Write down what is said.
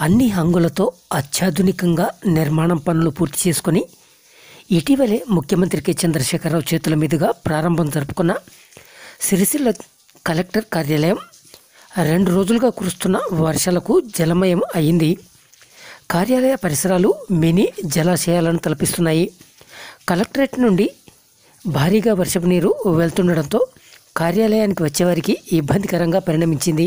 అన్ని హంగులతో అత్యాధునికంగా నిర్మాణం పనులు పూర్తి చేసుకొని ఇటీవలే ముఖ్యమంత్రి కె. చంద్రశేఖరరావు చేతుల మీదుగా ప్రారంభం జరుపుకున్న సిరిసిల్ల కలెక్టర్ కార్యాలయం రెండు రోజులుగా కురుస్తున్న వర్షాలకు జలమయం అయింది. కార్యాలయ పరిసరాలు మినీ జలాశయాలను తలపిస్తున్నాయి. కలెక్టరేట్ నుండి భారీగా వర్షపు నీరు వెళ్తుండడంతో కార్యాలయానికి వచ్చేవారికి ఇబ్బందికరంగా పరిణమించింది.